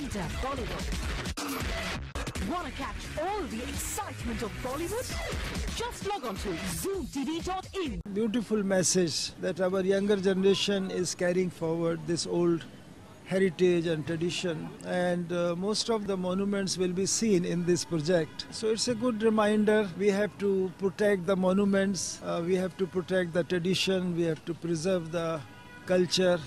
Enter Bollywood. Want to catch all the excitement of Bollywood? Just log on to zoomtv.in. beautiful message that our younger generation is carrying forward this old heritage and tradition and uh, most of the monuments will be seen in this project so it's a good reminder we have to protect the monuments uh, we have to protect the tradition we have to preserve the culture